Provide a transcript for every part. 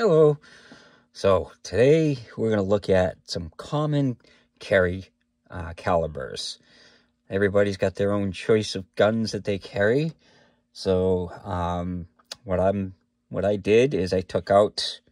Hello. So today we're going to look at some common carry uh, calibers. Everybody's got their own choice of guns that they carry. So um, what I'm what I did is I took out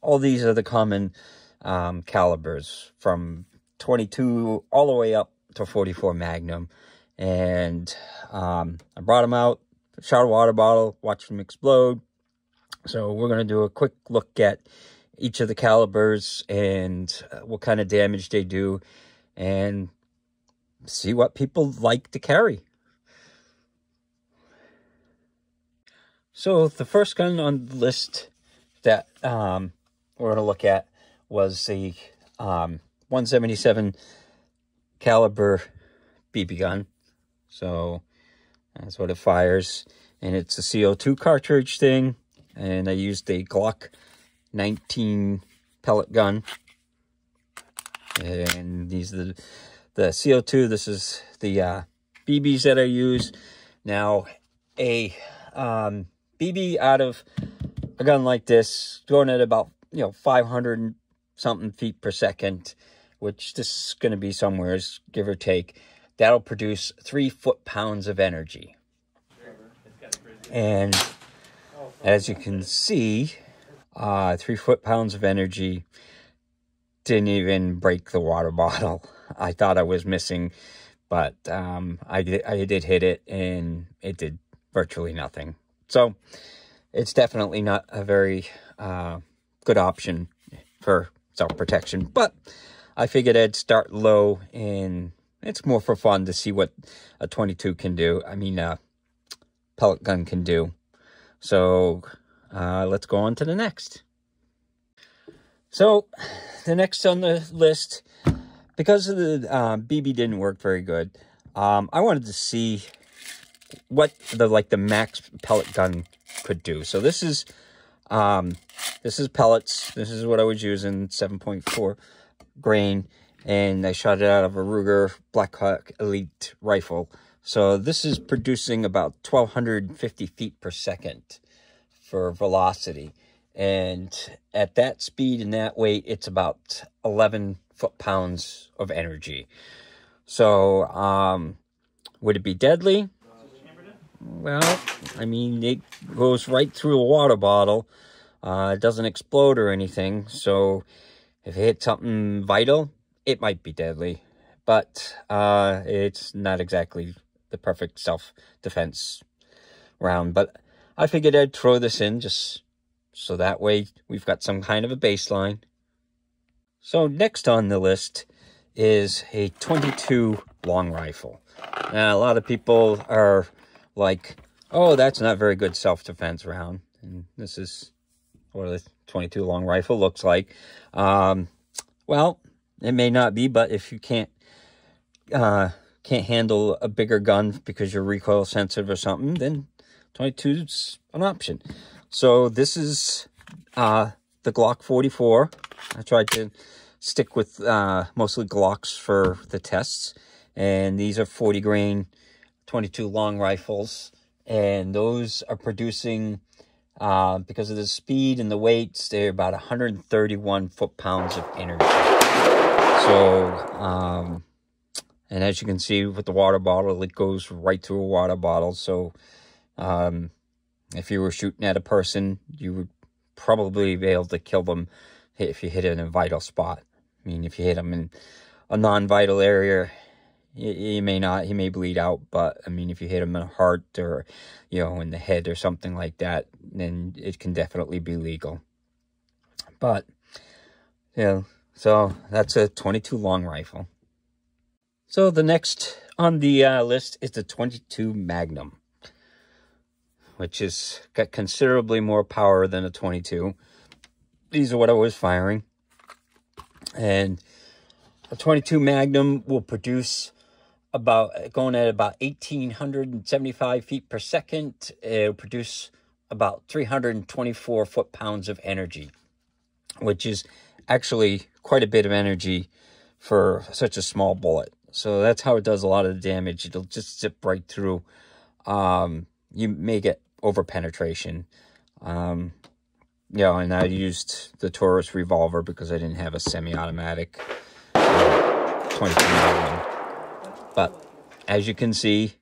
all these are the common um, calibers from 22 all the way up to 44 Magnum, and um, I brought them out, shot a water bottle, watched them explode, so we're going to do a quick look at each of the calibers and uh, what kind of damage they do and see what people like to carry. So the first gun on the list that um, we're going to look at was the um, 177 caliber BB gun. So that's what it fires. And it's a CO2 cartridge thing and I used a Glock 19 pellet gun. And these are the, the CO2. This is the uh, BBs that I use. Now, a um, BB out of a gun like this, going at about, you know, 500 something feet per second, which this is going to be somewhere, give or take, that'll produce three foot-pounds of energy. And as you can see, uh, three foot-pounds of energy didn't even break the water bottle. I thought I was missing, but um, I, did, I did hit it, and it did virtually nothing. So it's definitely not a very uh, good option for self-protection. But I figured I'd start low, and it's more for fun to see what a 22 can do. I mean, a pellet gun can do. So uh, let's go on to the next. So the next on the list, because of the uh, BB didn't work very good, um, I wanted to see what the like the max pellet gun could do. So this is um, this is pellets. This is what I was using, 7.4 grain, and I shot it out of a Ruger Blackhawk Elite rifle. So this is producing about 1,250 feet per second for velocity. And at that speed and that weight, it's about 11 foot-pounds of energy. So, um, would it be deadly? Well, I mean, it goes right through a water bottle. Uh, it doesn't explode or anything. So, if it hits something vital, it might be deadly. But uh, it's not exactly the perfect self-defense round. But I figured I'd throw this in just so that way we've got some kind of a baseline. So next on the list is a 22 long rifle. Now, a lot of people are like, oh, that's not very good self-defense round. And this is what a 22 long rifle looks like. Um, well, it may not be, but if you can't uh, can't handle a bigger gun because you're recoil sensitive or something, then 22 is an option. So this is uh, the Glock 44. I tried to stick with uh, mostly Glocks for the tests. And these are 40 grain 22 long rifles. And those are producing, uh, because of the speed and the weights, they're about 131 foot-pounds of energy. So, um, and as you can see with the water bottle, it goes right through a water bottle. So um, if you were shooting at a person, you would probably be able to kill them if you hit it in a vital spot. I mean, if you hit them in a non-vital area, you, may not, he may bleed out, but I mean, if you hit him in the heart or, you know, in the head or something like that, then it can definitely be legal. But, know, so that's a 22 long rifle. So the next on the uh, list is the 22 Magnum, which has got considerably more power than a 22. These are what I was firing. And a 22 Magnum will produce about, going at about 1,875 feet per second. It'll produce about 324 foot-pounds of energy, which is actually quite a bit of energy for such a small bullet. So that's how it does a lot of the damage. It'll just zip right through. Um, you may get over penetration. Um, you know, and I used the Taurus revolver because I didn't have a semi-automatic uh, 22 Magnum. But as you can see,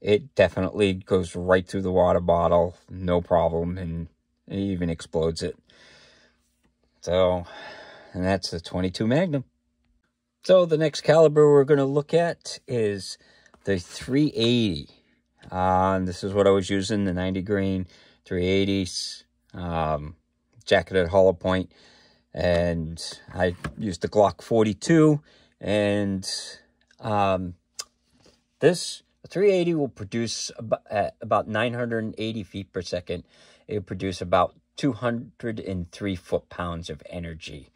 it definitely goes right through the water bottle, no problem, and it even explodes it. So, and that's the 22 Magnum. So the next caliber we're going to look at is the 380. Uh, this is what I was using, the 90 grain 380s, um, jacketed hollow point. And I used the Glock 42. And um, this 380 will produce about, at about 980 feet per second. It will produce about 203 foot-pounds of energy.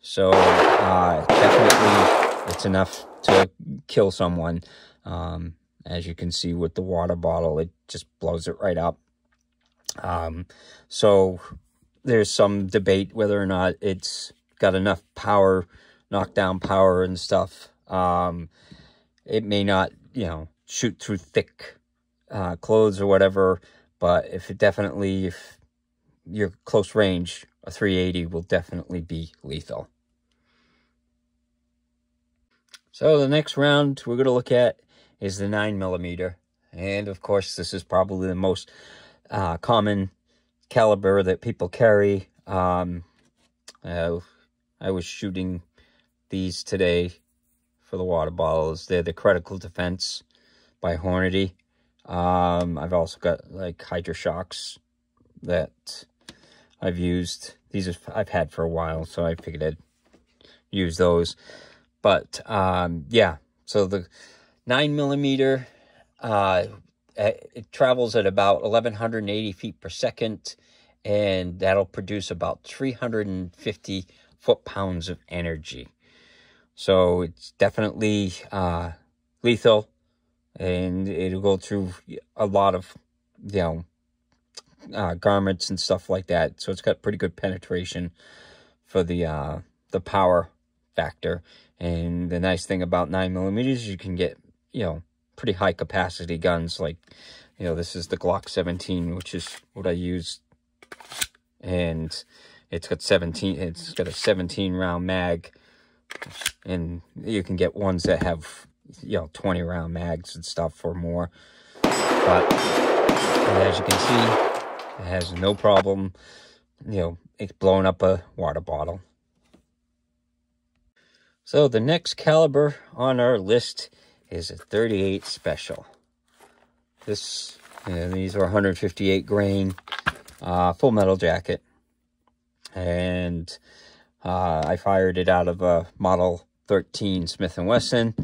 So uh, definitely it's enough to kill someone. Um, as you can see with the water bottle, it just blows it right up. Um, so there's some debate whether or not it's got enough power, knockdown power and stuff. Um, it may not, you know, shoot through thick uh, clothes or whatever, but if it definitely, if you're close range, a 380 will definitely be lethal. So the next round we're going to look at is the 9 millimeter, And of course, this is probably the most uh, common caliber that people carry. Um, uh, I was shooting these today for the water bottles. They're the Critical Defense by Hornady. Um, I've also got like Hydra-Shoks that I've used. These are, I've had for a while, so I figured I'd use those. But um, yeah, so the nine millimeter, uh, it travels at about 1180 feet per second, and that'll produce about 350 foot pounds of energy. So it's definitely uh, lethal, and it'll go through a lot of, you know, uh, garments and stuff like that. So it's got pretty good penetration for the uh, the power factor. And the nice thing about 9 millimeters, you can get, you know, pretty high capacity guns. Like, you know, this is the Glock 17, which is what I use. And it's got 17, it's got a 17 round mag. And you can get ones that have, you know, 20 round mags and stuff or more. But as you can see, it has no problem, you know, it's blowing up a water bottle. So the next caliber on our list is a 38 Special. This, these are 158 grain, uh, full metal jacket. And uh, I fired it out of a Model 13 Smith & Wesson.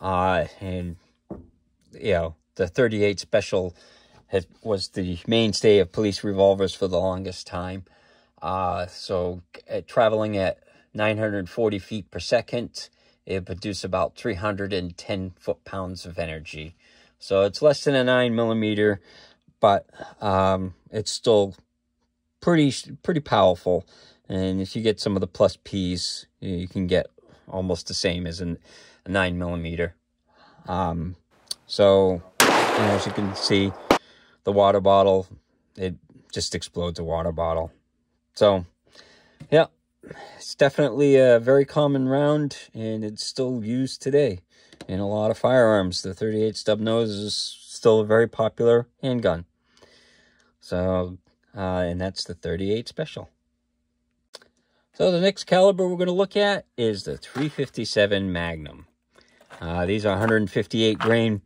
Uh, and, you know, the 38 Special had, was the mainstay of police revolvers for the longest time. Uh, so uh, traveling at 940 feet per second, it produces about 310 foot-pounds of energy. So it's less than a 9 millimeter, but um, it's still pretty pretty powerful. And if you get some of the plus Ps, you can get almost the same as an, a 9 millimeter. Um, so, as you can see, the water bottle, it just explodes a water bottle. So, yeah, it's definitely a very common round, and it's still used today in a lot of firearms. The 38 snub nose is still a very popular handgun. So, uh, and that's the 38 special. So the next caliber we're going to look at is the 357 Magnum. Uh, these are 158 grain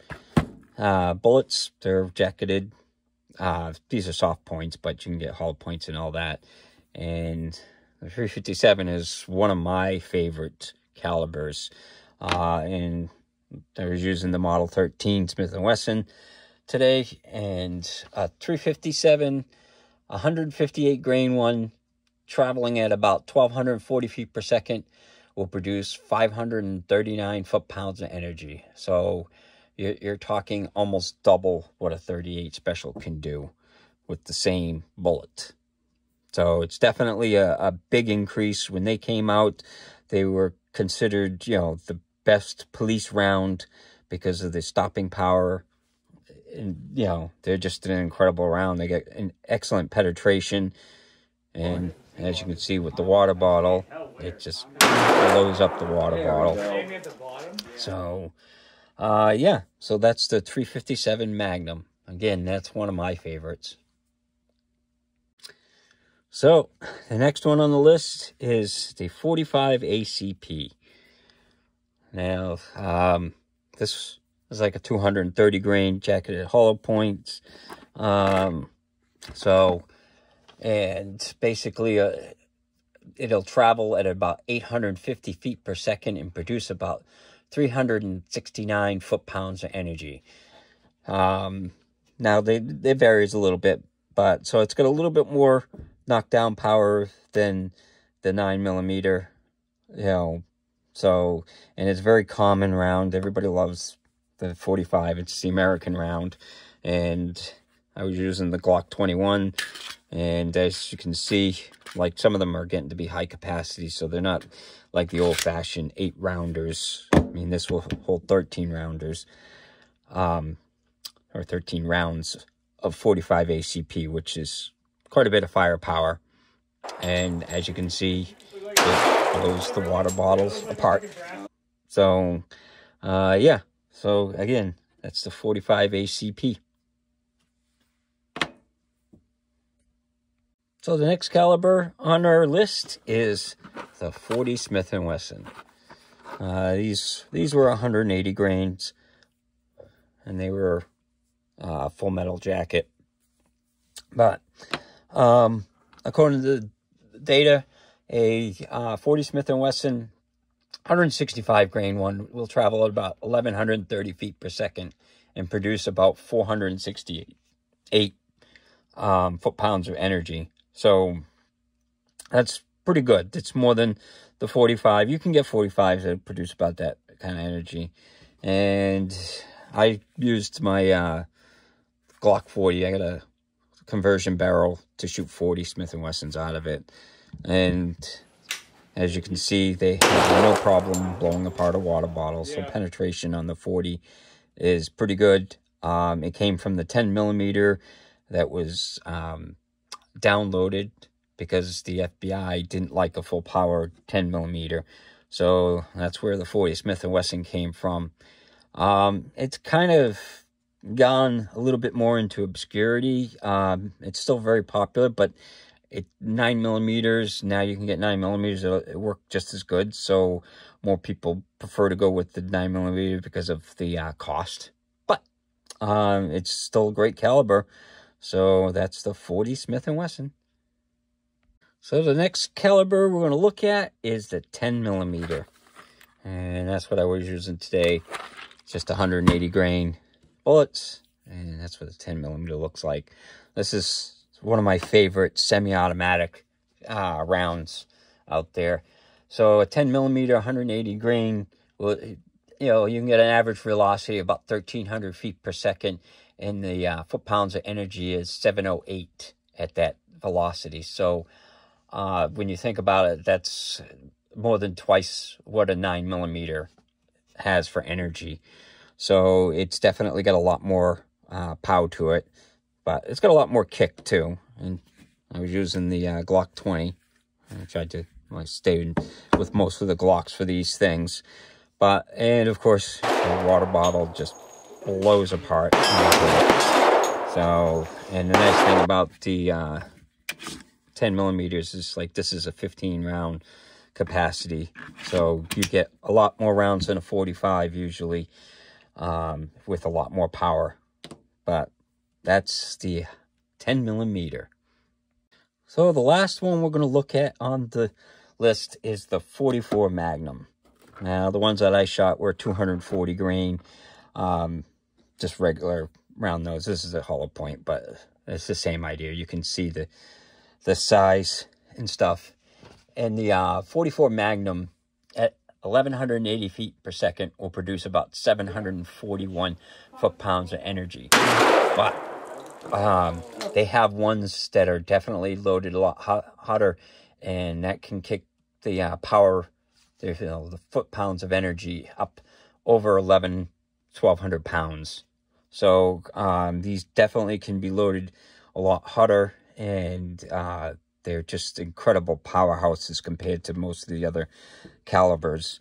uh, bullets. They're jacketed uh, these are soft points, but you can get hollow points and all that. And the 357 is one of my favorite calibers. Uh, and I was using the Model 13 Smith & Wesson today. And a 357, 158 grain one, traveling at about 1,240 feet per second, will produce 539 foot-pounds of energy. So you're, you're talking almost double what a 38 special can do with the same bullet. So it's definitely a, a big increase. When they came out, they were considered, you know, the best police round because of the stopping power. And, you know, they're just an incredible round. They get an excellent penetration. And as you can see with the water bottle, it just blows up the water bottle. So, uh, yeah, so that's the 357 Magnum. Again, that's one of my favorites. So, the next one on the list is the 45 ACP. Now, um, this is like a 230 grain jacketed hollow points. Um, so, and basically, uh, it'll travel at about 850 feet per second and produce about 369 foot-pounds of energy. Um, now, they, it varies a little bit, but so it's got a little bit more knockdown power than the 9 millimeter, you know, so, and it's very common round. Everybody loves the 45. It's the American round. And I was using the Glock 21. And as you can see, like some of them are getting to be high capacity. So they're not like the old fashioned eight rounders. I mean, this will hold 13 rounders. Um, or 13 rounds of 45 ACP, which is quite a bit of firepower. And as you can see, it blows the water bottles apart. So, uh, yeah. So, again, that's the 45 ACP. So the next caliber on our list is the 40 Smith & Wesson. Uh, these these were 180 grains, and they were uh, full metal jacket. But um, according to the data, a uh, 40 Smith & Wesson 165 grain one will travel at about 1130 feet per second and produce about 468 um, foot-pounds of energy. So that's pretty good. It's more than the 45. You can get 45s that produce about that kind of energy. And I used my uh, Glock 40. I got a conversion barrel to shoot 40 Smith & Wessons out of it. And as you can see, they have no problem blowing apart a water bottle. So penetration on the 40 is pretty good. Um, it came from the 10 millimeter that was um, downloaded because the FBI didn't like a full power 10 millimeter. So that's where the 40 Smith & Wesson came from. Um, it's kind of gone a little bit more into obscurity. Um, it's still very popular, but it nine millimeters now you can get nine millimeters it'll it work just as good so more people prefer to go with the nine millimeter because of the uh, cost but um, it's still a great caliber so that's the 40 smith & wesson so the next caliber we're going to look at is the 10 millimeter and that's what i was using today just 180 grain bullets and that's what the 10 millimeter looks like this is one of my favorite semi-automatic uh, rounds out there. So a 10 millimeter, 180 grain, well, you know, you can get an average velocity of about 1,300 feet per second, and the uh, foot-pounds of energy is 708 at that velocity. So uh, when you think about it, that's more than twice what a 9 millimeter has for energy. So it's definitely got a lot more uh, to it. But it's got a lot more kick, too. And I was using the uh, Glock 20. I tried to I stay with most of the Glocks for these things. But, and of course, the water bottle just blows apart. So, and the nice thing about the uh, 10 millimeters is like this is a 15 round capacity. So you get a lot more rounds than a 45 usually um, with a lot more power. But that's the 10 millimeter. So the last one we're going to look at on the list is the 44 Magnum. Now, the ones that I shot were 240 grain, um, just regular round nose. This is a hollow point, but it's the same idea. You can see the the size and stuff. And the uh, 44 Magnum at 1180 feet per second will produce about 741 foot-pounds of energy. But um, they have ones that are definitely loaded a lot hot, hotter, and that can kick the uh, power, the, you know, the foot pounds of energy up over 11, 1200 pounds. So um, these definitely can be loaded a lot hotter, and uh, they're just incredible powerhouses compared to most of the other calibers.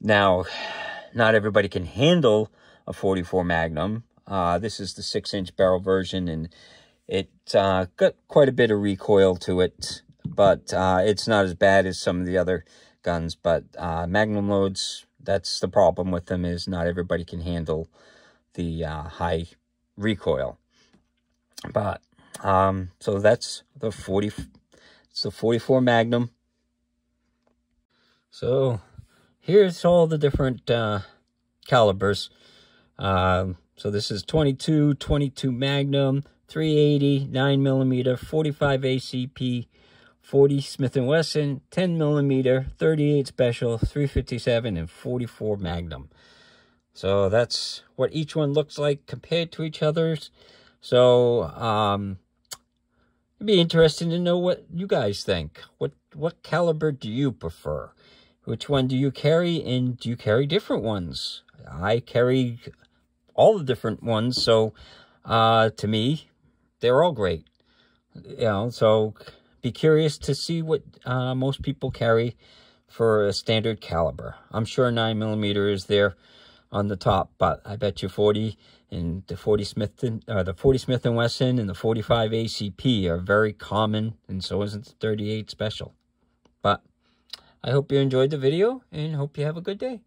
Now, not everybody can handle a 44 Magnum. Uh, this is the 6-inch barrel version, and it uh, got quite a bit of recoil to it, but uh, it's not as bad as some of the other guns. But uh, Magnum loads, that's the problem with them, is not everybody can handle the uh, high recoil. But, um, so that's the 40, it's the 44 Magnum. So, here's all the different uh, calibers. Um, so this is 22, 22 Magnum, 380, 9 millimeter, 45 ACP, 40 Smith & Wesson, 10 millimeter, 38 Special, 357, and 44 Magnum. So that's what each one looks like compared to each other's. So um, it'd be interesting to know what you guys think. What what caliber do you prefer? Which one do you carry, and do you carry different ones? I carry all the different ones, so uh, to me, they're all great. You know, so be curious to see what uh, most people carry for a standard caliber. I'm sure 9 millimeter is there on the top, but I bet you 40 and the 40 Smith and, uh, the 40 Smith and Wesson and the 45 ACP are very common, and so isn't the 38 Special. But I hope you enjoyed the video and hope you have a good day.